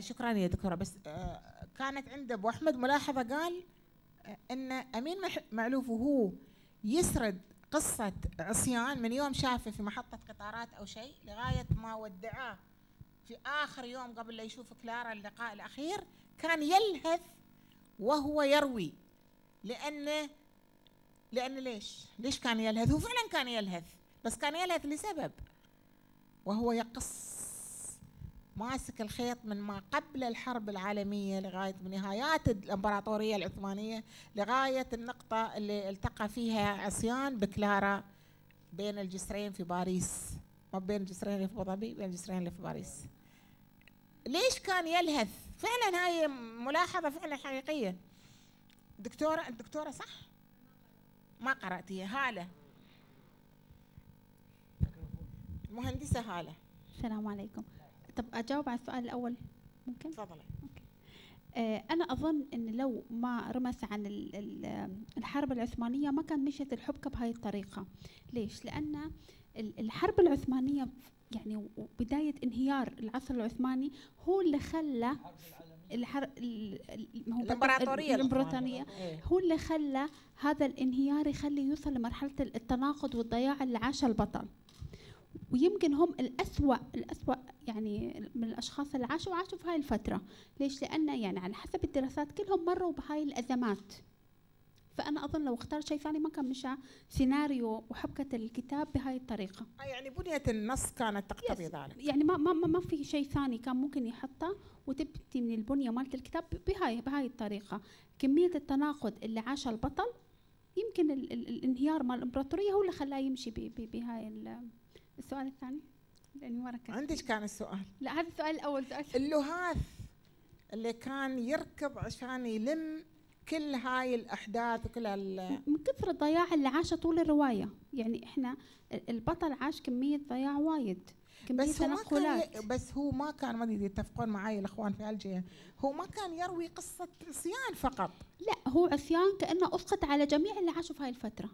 شكرا يا دكتورة بس آه، كانت عند أبو أحمد ملاحظة قال آه، إن أمين معلوف وهو يسرد قصة عصيان من يوم شافه في محطة قطارات أو شيء لغاية ما ودعاه في آخر يوم قبل لا يشوف كلارا اللقاء الأخير كان يلهث وهو يروي لأنه لأن ليش؟ ليش كان يلهث؟ هو فعلا كان يلهث بس كان يلهث لسبب وهو يقص ماسك الخيط من ما قبل الحرب العالمية لغاية من نهايات الإمبراطورية العثمانية لغاية النقطة اللي التقى فيها عصيان بكلارا بين الجسرين في باريس. ما بين الجسرين اللي في أبو ظبي بين الجسرين اللي في باريس. ليش كان يلهث؟ فعلا هاي ملاحظة فعلا حقيقية. دكتورة الدكتورة صح؟ ما قرأتيها. هالة. مهندسة هالة. السلام عليكم. طب أجاوب على السؤال الأول. ممكن؟ تفضلي. آه، أنا أظن أن لو ما رمس عن ال- ال- الحرب العثمانية ما كان مشت الحبكة بهاي الطريقة. ليش؟ لأن ال- الحرب العثمانية يعني وبداية انهيار العصر العثماني هو اللي خلى الحر... ال- ال- ما هو الإمبراطورية الإمبراطورية. إيه. هو اللي خلى هذا الانهيار يخلي يوصل لمرحلة التناقض والضياع اللي عاشها البطل. ويمكن هم الأسوأ الأسوأ يعني من الأشخاص اللي عاشوا عاشوا في هاي الفترة. ليش؟ لأن يعني على حسب الدراسات كلهم مروا بهاي الأزمات. فأنا أظن لو اختار شيء ثاني ما كان مشى سيناريو وحبكة الكتاب بهاي الطريقة. آه، يعني بنية النص كانت تقتضي. ذلك. يعني ما ما ما في شيء ثاني كان ممكن يحطه وتبتي من البنية مالت الكتاب بهاي بهاي الطريقة. كمية التناقض اللي عاشها البطل يمكن ال ال الانهيار مال الإمبراطورية هو اللي خلاه يمشي بهاي السؤال الثاني؟ لأني ما ركزت. عندك كان السؤال. لا هذا السؤال الأول سؤال اللهاث اللي كان يركض عشان يلم كل هاي الأحداث وكل ال- من كثر الضياع اللي عاشه طول الرواية. يعني إحنا ال- البطل عاش كمية ضياع وايد كمية بس هو ما كان. بس هو ما كان ما أدري يتفقون معي الأخوان في هالجهة هو ما كان يروي قصة عصيان فقط. لا هو عصيان كأنه أسقط على جميع اللي عاشوا في هاي الفترة.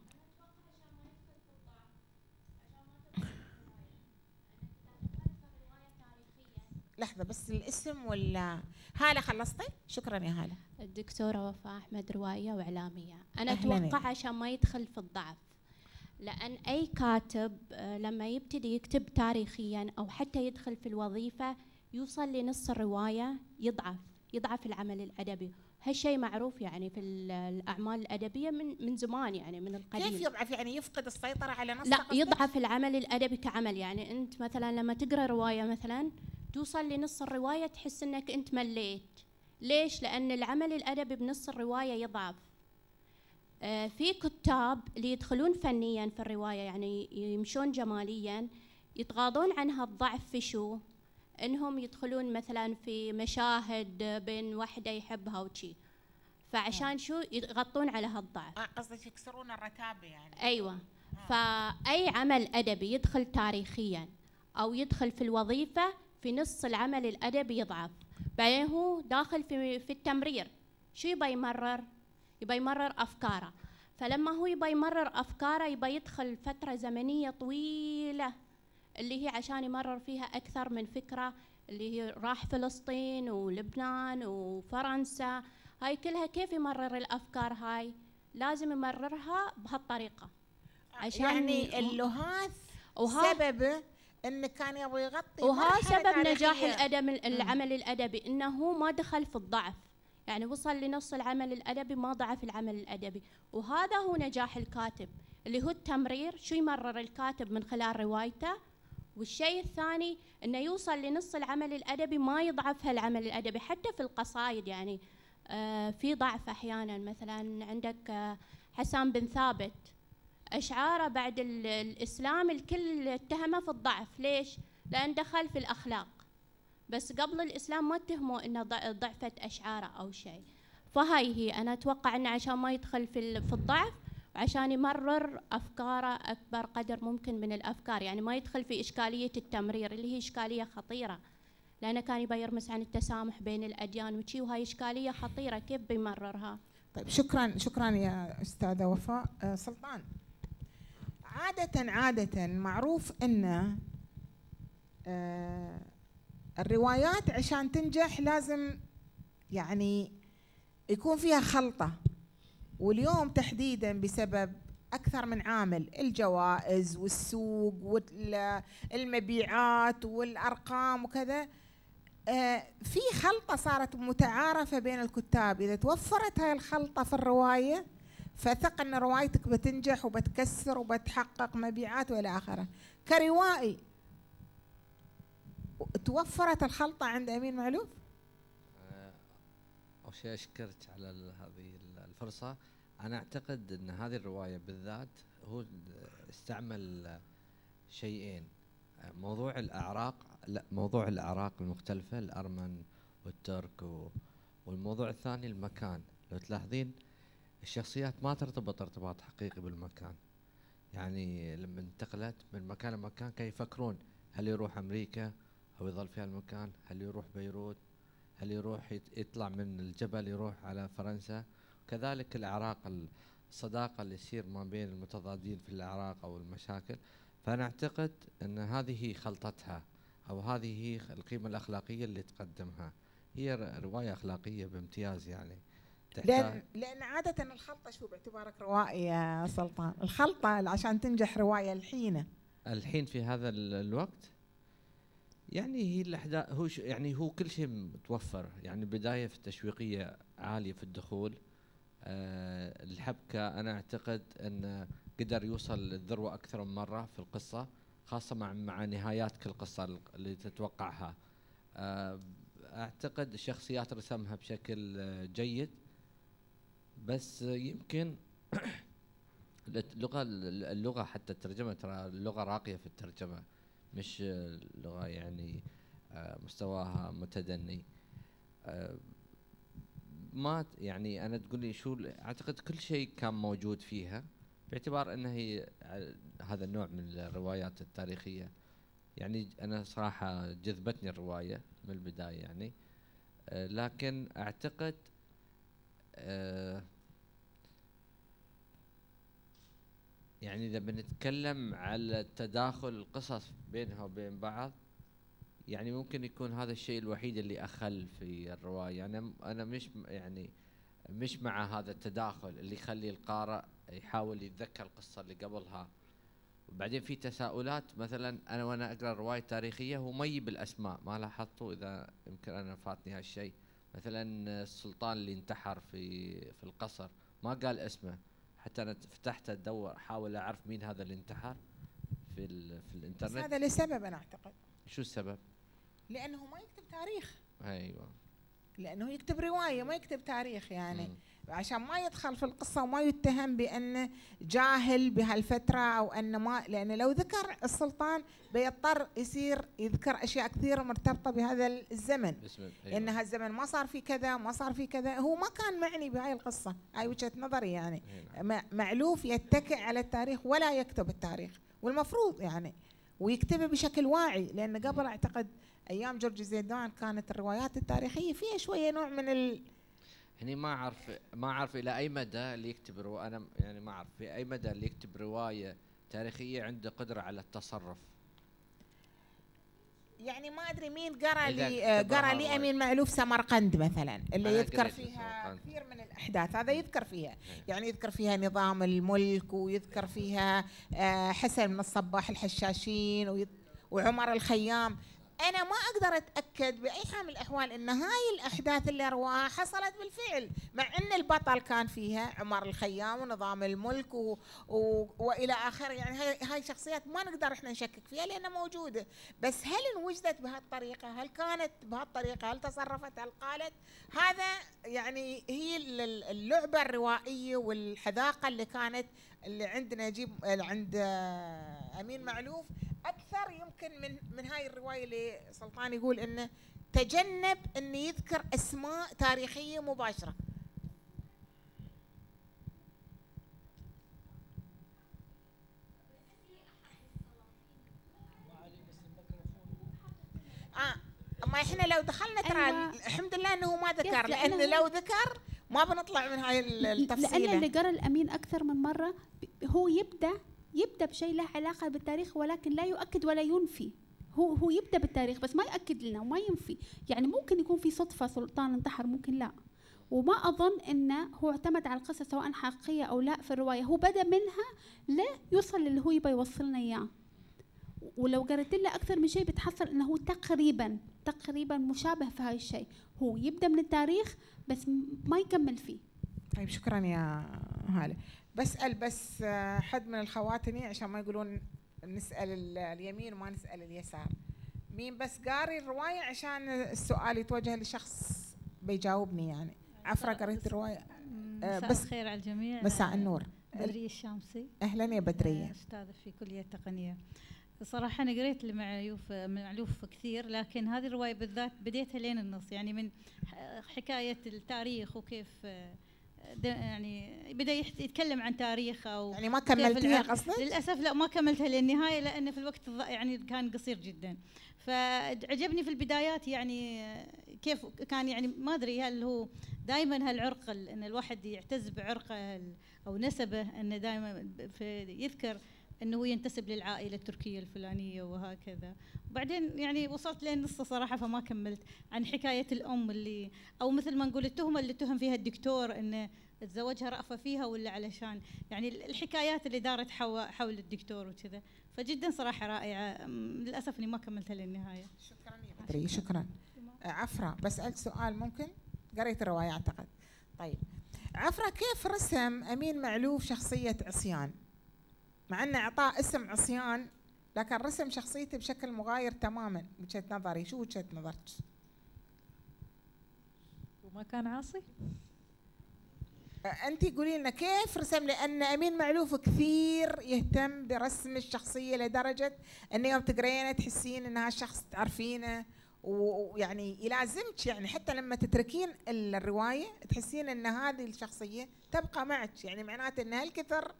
لحظة بس الاسم ولا هالة خلصتي؟ شكرا يا هالة. الدكتورة وفاء أحمد روائية وإعلامية. أنا أهلاً. أتوقع عشان ما يدخل في الضعف لأن أي كاتب آه، لما يبتدي يكتب تاريخيا أو حتى يدخل في الوظيفة يوصل لنص الرواية يضعف يضعف العمل الأدبي. هالشيء معروف يعني في ال- الأعمال الأدبية من من زمان يعني من القديم. كيف يضعف؟ يعني يفقد السيطرة على نص لا يضعف العمل الأدبي كعمل. يعني أنت مثلا لما تقرأ رواية مثلا توصل لنص الرواية تحس إنك أنت مليت. ليش؟ لأن العمل الأدبي بنص الرواية يضعف. آه، في كتاب اللي يدخلون فنيا في الرواية يعني يمشون جماليا يتغاضون عن هالضعف في شو؟ إنهم يدخلون مثلا في مشاهد بين واحدة يحبها وشي. فعشان شو؟ يغطون على هالضعف. آه قصدك يكسرون الرتابة يعني. أيوه. فأي عمل أدبي يدخل تاريخيا أو يدخل في الوظيفة في نص العمل الادبي يضعف. بعدين هو داخل في في التمرير. شو يبى يمرر؟ يبى يمرر أفكاره. فلما هو يبى يمرر أفكاره يبى يدخل فترة زمنية طويلة اللي هي عشان يمرر فيها أكثر من فكرة اللي هي راح فلسطين ولبنان وفرنسا. هاي كلها كيف يمرر الأفكار هاي؟ لازم يمررها بهالطريقة. عشان يعني اللهاث سببه انه كان يبغى يغطي وها سبب نجاح. الأدب العمل الأدبي إنه هو ما دخل في الضعف. يعني وصل لنص العمل الأدبي ما ضعف العمل الأدبي. وهذا هو نجاح الكاتب اللي هو التمرير شو يمرر الكاتب من خلال روايته. والشيء الثاني إنه يوصل لنص العمل الأدبي ما يضعف هالعمل الأدبي. حتى في القصايد يعني آه في ضعف أحيانا. مثلا عندك آه حسان بن ثابت. أشعاره بعد ال- الإسلام الكل اتهمه في الضعف. ليش؟ لأن دخل في الأخلاق. بس قبل الإسلام ما اتهموا ضع- ضعفت أشعاره أو شيء. فهاي هي. أنا أتوقع إنه عشان ما يدخل في في الضعف وعشان يمرر أفكاره أكبر قدر ممكن من الأفكار. يعني ما يدخل في إشكالية التمرير اللي هي إشكالية خطيرة. لأنه كان يبي يرمس عن التسامح بين الأديان وشي وهاي إشكالية خطيرة. كيف بيمررها؟ طيب شكرا شكرا يا أستاذة وفاء. آه، سلطان. عادة عادة معروف إن آه، الروايات عشان تنجح لازم يعني يكون فيها خلطة. واليوم تحديدا بسبب أكثر من عامل الجوائز والسوق والمبيعات والأرقام وكذا آه، في خلطة صارت متعارفة بين الكتاب. إذا توفرت هاي الخلطة في الرواية فثق أن روايتك بتنجح وبتكسر وبتحقق مبيعات وإلى آخره. كروائي توفرت الخلطة عند أمين معلوف؟ آه، أول شيء أشكرك على هذه الفرصة. أنا أعتقد أن هذه الرواية بالذات هو استعمل شيئين. موضوع الأعراق لا موضوع الأعراق المختلفة الأرمن والترك والموضوع الثاني المكان. لو تلاحظين الشخصيات ما ترتبط ارتباط حقيقي بالمكان. يعني لما انتقلت من مكان لمكان كانوا يفكرون؟ هل يروح أمريكا أو يظل في المكان هل يروح بيروت؟ هل يروح يطلع من الجبل يروح على فرنسا؟ كذلك الأعراق الصداقة اللي يصير ما بين المتضادين في الأعراق أو المشاكل. فأنا أعتقد أن هذه خلطتها أو هذه هي القيمة الأخلاقية اللي تقدمها. هي رواية أخلاقية بامتياز يعني. لأن, لأن عادة الخلطة شو باعتبارك روائي يا سلطان؟ الخلطة عشان تنجح رواية الحين. الحين في هذا الوقت؟ يعني هي الاحداث هو يعني هو كل شيء متوفر. يعني بداية في التشويقية عالية في الدخول. أه الحبكة أنا أعتقد أن قدر يوصل للذروة أكثر من مرة في القصة خاصة مع مع نهايات كل قصة اللي تتوقعها. أه أعتقد الشخصيات رسمها بشكل جيد. بس يمكن اللغة اللغة حتى الترجمة ترى اللغة راقية في الترجمة مش لغه يعني آه، مستواها متدني. آه، ما يعني أنا تقول لي شو أعتقد كل شيء كان موجود فيها باعتبار انها هي هذا النوع من الروايات التاريخية. يعني أنا صراحة جذبتني الرواية من البداية يعني. آه، لكن أعتقد يعني إذا بنتكلم على تداخل القصص بينها وبين بعض يعني ممكن يكون هذا الشيء الوحيد اللي أخل في الرواية. أنا أنا مش يعني مش مع هذا التداخل اللي يخلي القارئ يحاول يتذكر القصة اللي قبلها. وبعدين في تساؤلات مثلا أنا وأنا أقرأ رواية تاريخية هو يجيب الاسماء ما لاحظتوا؟ إذا يمكن أنا فاتني هالشيء. مثلا السلطان اللي انتحر في في القصر ما قال اسمه حتى أنا فتحت ادور احاول أعرف مين هذا اللي انتحر في في الإنترنت. هذا لسبب أنا أعتقد. شو السبب؟ لأنه ما يكتب تاريخ. أيوه. لأنه يكتب رواية ما يكتب تاريخ يعني. م. عشان ما يدخل في القصة وما يتهم بأنه جاهل بهالفترة أو انه ما لأنه لو ذكر السلطان بيضطر يصير يذكر أشياء كثيرة مرتبطة بهذا الزمن أيوة. إن هالزمن ما صار في كذا ما صار في كذا هو ما كان معني بهاي القصة هاي وجهة نظري يعني نعم. معلوف يتكئ على التاريخ ولا يكتب التاريخ والمفروض يعني ويكتبه بشكل واعي لأن قبل أعتقد أيام جورج زيدان كانت الروايات التاريخية فيها شوية نوع من ال هني ما أعرف ما أعرف إلى أي مدى اللي يكتب رو... أنا يعني ما أعرف في أي مدى اللي يكتب رواية تاريخية عنده قدرة على التصرف. يعني ما أدري مين قرأ لي قرأ لي امين معلوف سمرقند مثلا اللي يذكر فيها كثير من الأحداث. هذا يذكر فيها. يعني يذكر فيها نظام الملك ويذكر فيها آه، حسن من الصباح الحشاشين وعمر الخيام. أنا ما أقدر أتأكد بأي حال من الأحوال إن هاي الأحداث اللي رواها حصلت بالفعل مع إن البطل كان فيها عمر الخيام ونظام الملك و... و... وإلى آخره. يعني هاي هاي شخصيات ما نقدر إحنا نشكك فيها لأنها موجودة. بس هل انوجدت بهالطريقة؟ هل كانت بهالطريقة؟ هل تصرفت؟ هل قالت؟ هذا يعني هي اللعبة الروائية والحذاقة اللي كانت اللي عند نجيب عند أمين معلوف أكثر يمكن من من هاي الرواية اللي سلطان يقول إنه تجنب انه يذكر أسماء تاريخية مباشرة آه ما إحنا لو دخلنا ترى أيوة. الحمد لله إنه ما ذكر لأنه لو ذكر ما بنطلع من هاي التفصيله لأن اللي قرأ الأمين أكثر من مرة هو يبدأ يبدأ بشيء له علاقة بالتاريخ ولكن لا يؤكد ولا ينفي. هو هو يبدأ بالتاريخ بس ما ياكد لنا وما ينفي. يعني ممكن يكون في صدفة سلطان انتحر ممكن لا. وما أظن انه هو اعتمد على القصة سواء حقيقية أو لا في الرواية. هو بدأ منها لا يوصل اللي هو يبغى يوصلنا إياه. ولو قريت له أكثر من شيء بتحصل إنه هو تقريبا تقريبا مشابه في هاي الشيء. هو يبدأ من التاريخ بس ما يكمل فيه. طيب شكرا يا هالة. بسأل بس آه، حد من الخواتني عشان ما يقولون نسأل ال- اليمين وما نسأل اليسار. مين بس قاري الرواية عشان السؤال يتوجه لشخص بيجاوبني يعني. عفره قريت الرواية. آه، مساء بس- الخير على الجميع. مساء النور. بدرية الشامسي. أهلا يا بدريه أستاذة في كلية التقنية صراحة أنا قريت لمعلوف معلوف كثير لكن هذه الرواية بالذات بديتها لين النص. يعني من حكاية التاريخ وكيف آه، يعني بدأ يتكلم عن تاريخ أو يعني ما كملتيها قصدك؟ للأسف لا ما كملتها للنهاية لأن في الوقت يعني كان قصير جدا. فعجبني في البدايات يعني كيف كان يعني ما أدري هل هو دائما هالعرق ال- إن الواحد يعتز بعرقه أو نسبه إنه دائما يذكر إنه هو ينتسب للعائلة التركية الفلانية وهكذا. وبعدين يعني وصلت لين نصه صراحة فما كملت عن حكاية الأم اللي أو مثل ما نقول التهمة اللي اتهم فيها الدكتور انه تزوجها رأفة فيها ولا علشان يعني ال- الحكايات اللي دارت حو- حول الدكتور وكذا. فجدا صراحة رائعة. أم، للأسف إني ما كملتها للنهاية. شكرا يا شكرا. عفرة بسالك سؤال ممكن؟ قريت الرواية أعتقد. طيب. عفرة كيف رسم أمين معلوف شخصية عصيان؟ مع أنه أعطاه اسم عصيان لكن رسم شخصيته بشكل مغاير تماما وجهه نظري. شو وجهة نظرك؟ وما كان عاصي؟ أنت قولي لنا كيف رسم؟ لأن أمين معلوف كثير يهتم برسم الشخصية لدرجة أن يوم تقرينه تحسين إن هالشخص تعرفينه ويعني يلازمك يعني حتى لما تتركين ال- الرواية تحسين إن هذه الشخصية تبقى معك. يعني معناته إن هالكثر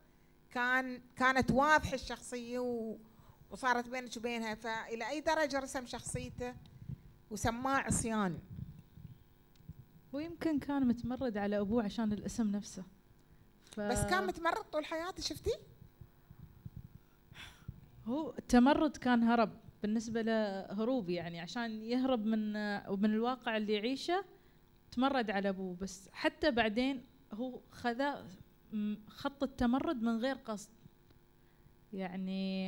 كان كانت واضحة الشخصية و وصارت بينك وبينها. فإلى أي درجة رسم شخصيته وسماه عصيان؟ ويمكن كان متمرد على أبوه عشان الاسم نفسه. ف... بس كان متمرد طول حياته شفتي؟ هو التمرد كان هرب بالنسبة له هروب يعني عشان يهرب من من الواقع اللي يعيشه تمرد على أبوه. بس حتى بعدين هو خذا خط التمرد من غير قصد يعني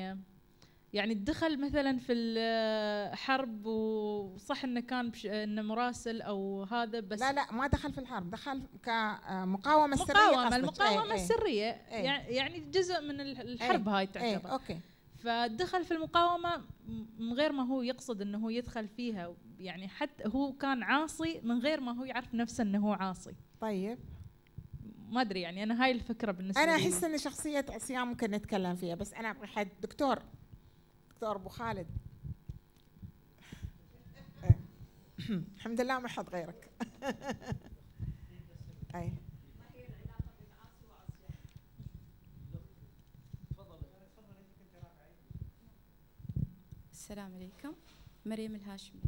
يعني دخل مثلا في الحرب وصح إنه كان بش إنه مراسل أو هذا بس لا لا ما دخل في الحرب دخل كمقاومة سرية مقاومة قصدك. المقاومة إيه، السرية إيه. يعني يعني جزء من الح- الحرب هاي إيه. تعتبر إيه أوكي فدخل في المقاومة م- من غير ما هو يقصد إنه هو يدخل فيها يعني حتى هو كان عاصي من غير ما هو يعرف نفسه إنه هو عاصي طيب ما أدري يعني أنا هاي الفكرة بالنسبة أنا أحس إن شخصية عصيان ممكن نتكلم فيها بس أنا أبغى حد. دكتور. دكتور أبو خالد. إيه. الحمد لله ما حد غيرك. أي. السلام عليكم. مريم الهاشمي.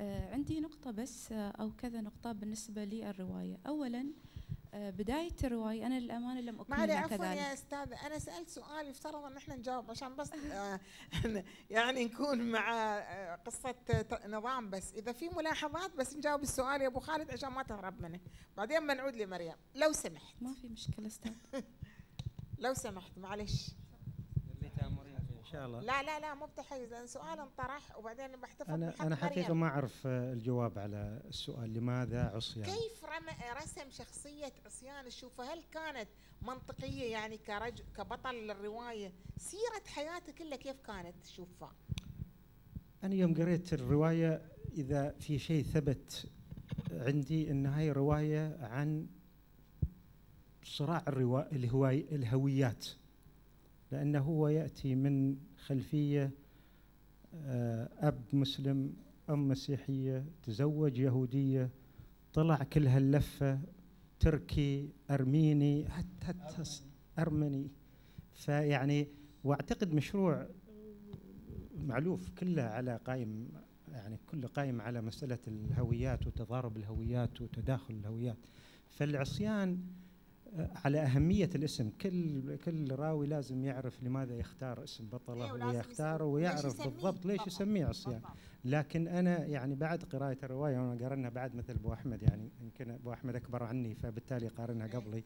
آه عندي نقطة بس آه أو كذا نقطة بالنسبة للرواية أولا آه بداية الرواية أنا للأمانة لم ما علي أكملها عفوا يا كذلك. أستاذ أنا سألت سؤال يفترض إن إحنا نجاوب عشان بس آه، يعني نكون مع آه، قصة ت- نظام بس. إذا في ملاحظات بس نجاوب السؤال يا أبو خالد عشان ما تهرب منه بعدين بنعود لمريم. لو سمحت. ما في مشكلة أستاذ. لو سمحت معلش اللي تامرين فيه ان شاء الله. لا لا لا مو بتحيز لأن سؤال انطرح وبعدين بحتفظ أنا أنا حقيقه مريم. ما أعرف آه، الجواب على السؤال لماذا عصيان؟ كيف رم- رسم شخصية عصيان؟ الشوفة هل كانت منطقية يعني كرجل كبطل الرواية سيرة حياته كلها كيف كانت؟ تشوفها أنا يوم قريت الرواية إذا في شيء ثبت عندي إن هاي روايه عن صراع الروا... الهواي... الهويات. لأنه هو يأتي من خلفية آه، أب مسلم أم مسيحية تزوج يهودية طلع كل هاللفة تركي أرميني حتى حتى أرمني. فيعني واعتقد مشروع معلوف كله على قائم يعني كله قائم على مسألة الهويات وتضارب الهويات وتداخل الهويات. فالعصيان على أهمية الاسم. كل كل راوي لازم يعرف لماذا يختار اسم إيه، بطله ولازم ويختاره ويعرف بالضبط ليش. يسميه عصيان. لكن أنا يعني بعد قراءة الرواية وأنا قارنها بعد مثل أبو أحمد يعني يمكن أبو أحمد أكبر عني فبالتالي قارنها قبلي.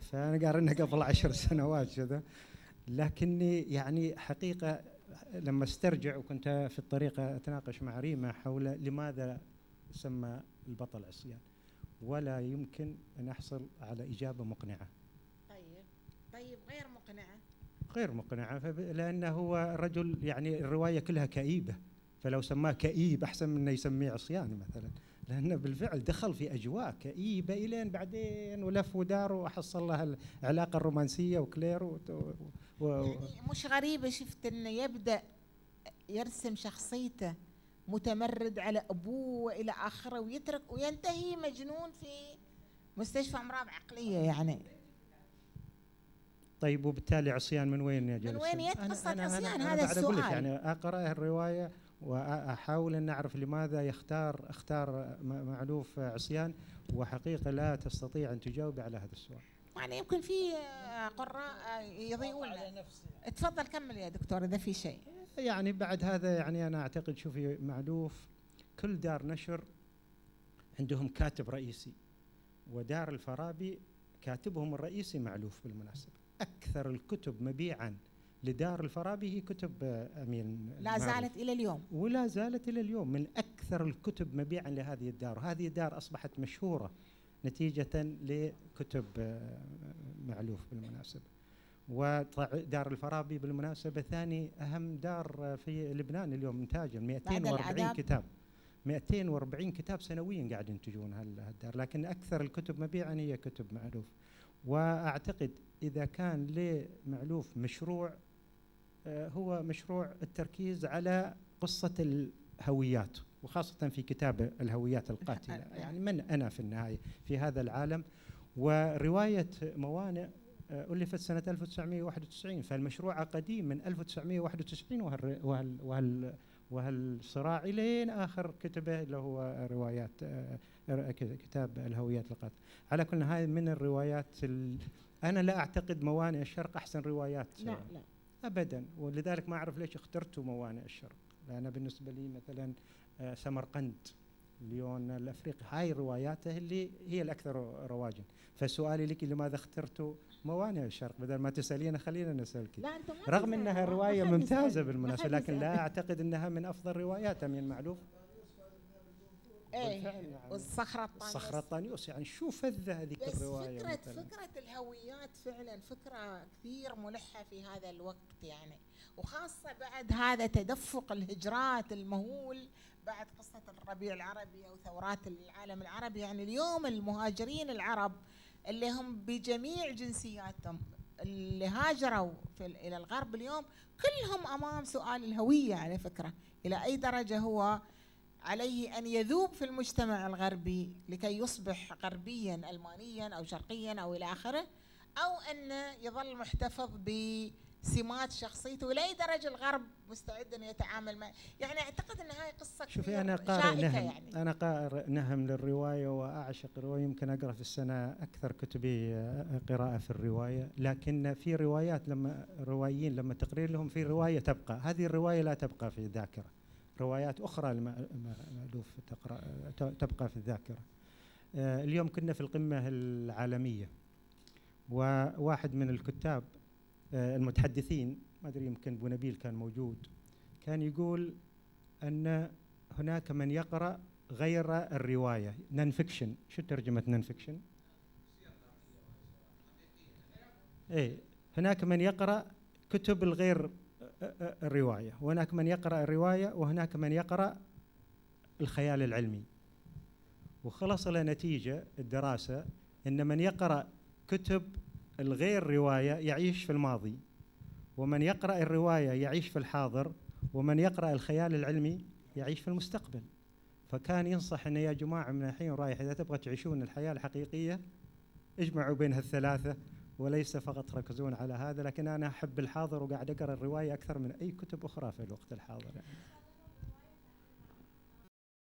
فأنا قارنها قبل عشر سنوات كذا. لكني يعني حقيقة لما استرجع وكنت في الطريق أتناقش مع ريما حول لماذا سمى البطل عصيان ولا يمكن أن احصل على إجابة مقنعة. طيب. طيب غير مقنعة. غير مقنعة فب- لأنه هو رجل يعني الرواية كلها كئيبة. فلو سماه كئيب أحسن من أنه يسميه عصيان مثلا. لأنه بالفعل دخل في أجواء كئيبة إلين بعدين ولف ودار وحصل لها العلاقة الرومانسية وكلير و... و... و... يعني مش غريبة شفت إنه يبدأ يرسم شخصيته متمرد على أبوه والى آخره ويترك وينتهي مجنون في مستشفى أمراض عقلية يعني طيب وبالتالي عصيان من وين يا جلسة؟ وين جت أنا- أنا- أنا- عصيان؟ أنا هذا بعد أقول لك السؤال. يعني أقرأ الرواية وأحاول أن أعرف لماذا يختار اختار معلوف عصيان وحقيقة لا تستطيع أن تجاوب على هذا السؤال يعني يمكن في قراء يضيئون تفضل كمل يا دكتور إذا في شيء يعني بعد هذا يعني أنا أعتقد شوفي معلوف كل دار نشر عندهم كاتب رئيسي ودار الفارابي كاتبهم الرئيسي معلوف بالمناسبة. أكثر الكتب مبيعا لدار الفارابي هي كتب آه، أمين لا. زالت إلى اليوم. ولا زالت إلى اليوم. من أكثر الكتب مبيعا لهذه الدار. وهذه الدار أصبحت مشهورة نتيجة لكتب آه، معلوف بالمناسبة. ودار الفارابي بالمناسبة ثاني أهم دار في لبنان اليوم انتاجا. 240 العذاب. كتاب. 240 كتاب سنويا قاعد ينتجون هال- هالدار. لكن أكثر الكتب مبيعا هي كتب معلوف وأعتقد إذا كان لمعلوف مشروع آه، هو مشروع التركيز على قصة الهويات وخاصة في كتاب الهويات القاتلة. يعني من أنا في النهاية في هذا العالم. ورواية موانئ ألفت سنة 1991 فالمشروع قديم من 1991 وهال وهال وهال وهالصراع إلين آخر كتبه اللي هو روايات آه، كتاب الهويات القاتلة على كل هاي من الروايات ال- أنا لا أعتقد موانئ الشرق أحسن روايات لا لا. ابدا ولذلك ما أعرف ليش اخترتوا موانئ الشرق. لأن بالنسبة لي مثلا آه، سمرقند. ليون الافريقي هاي رواياته اللي هي الأكثر رواجا فسؤالي لك لماذا اخترتوا موانئ الشرق بدل ما تسالينا خلينا نسألك لا ما رغم. إنها رواية ممتازة. بالمناسبة لكن. لا أعتقد إنها من أفضل روايات أمين معلوف إيه بالفعل نعم. والصخرة الطانيوس. الصخرة الطانيوس يعني شو فذه هذيك الرواية فكرة مثلاً. فكرة الهويات فعلا فكرة كثير ملحة في هذا الوقت يعني وخاصة بعد هذا تدفق الهجرات المهول بعد قصة الربيع العربي أو ثورات العالم العربي يعني اليوم المهاجرين العرب اللي هم بجميع جنسياتهم اللي هاجروا في ال- إلى الغرب اليوم كلهم أمام سؤال الهوية على فكرة إلى أي درجة هو عليه أن يذوب في المجتمع الغربي لكي يصبح غربيا ألمانيا أو شرقيا أو إلى آخره أو أن يظل محتفظ بسمات شخصيته وإلى أي درجة الغرب مستعد أن يتعامل مع يعني أعتقد أن هاي قصة شوفي أنا قارئ نهم. يعني. أنا قارئ نهم للرواية وأعشق الرواية. يمكن أقرأ في السنة أكثر كتبي آه، قراءة في الرواية. لكن في روايات لما روائيين لما تقرير لهم في رواية تبقى. هذه الرواية لا تبقى في الذاكره روايات أخرى الم- مألوف تقرا ت- تبقى في الذاكرة. آه، اليوم كنا في القمة العالمية وواحد من الكتاب آه، المتحدثين ما أدري يمكن أبو نبيل كان موجود كان يقول أن هناك من يقرأ غير الرواية non-fiction شو ترجمة non-fiction إيه هناك من يقرأ كتب الغير الرواية. وهناك من يقرأ الرواية وهناك من يقرأ الخيال العلمي. وخلص إلى نتيجة الدراسة إن من يقرأ كتب الغير رواية يعيش في الماضي ومن يقرأ الرواية يعيش في الحاضر ومن يقرأ الخيال العلمي يعيش في المستقبل. فكان ينصح ان يا جماعة من الحين رايح إذا تبغى تعيشون الحياة الحقيقية اجمعوا بين هالثلاثة وليس فقط تركزون على هذا لكن أنا أحب الحاضر وقاعد أقرأ الرواية أكثر من أي كتب أخرى في الوقت الحاضر.